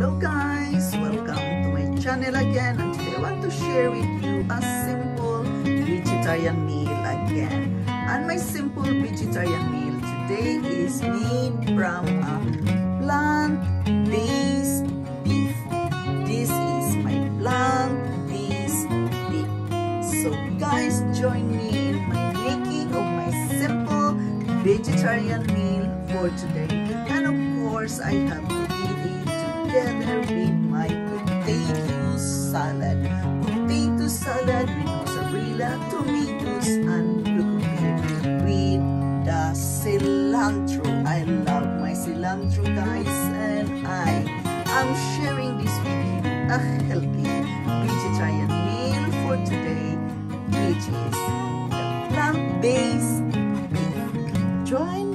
Hello guys, welcome to my channel again and today I want to share with you a simple vegetarian meal again. And my simple vegetarian meal today is made from a plant-based beef. This is my plant-based beef. So guys, join me in my making of my simple vegetarian meal for today. And of course, I have to eat together with my potato salad. Potato salad with mozzarella, tomatoes, and cucumber with the cilantro. I love my cilantro, guys, and I am sharing this with you a healthy vegetarian meal for today, which is the plant-based beef. Join